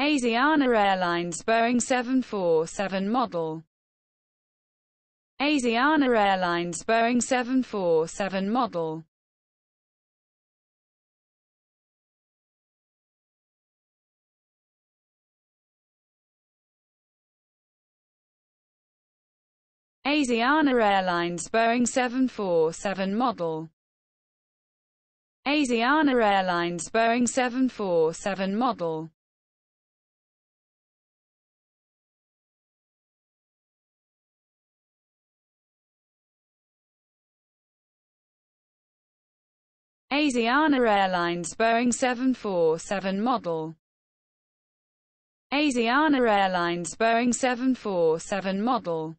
Asiana Airlines Boeing 747 model. Asiana Airlines Boeing 747 model. Asiana Airlines Boeing 747 model. Asiana Airlines Boeing 747 model Asiana Airlines Boeing 747 model. Asiana Airlines Boeing 747 model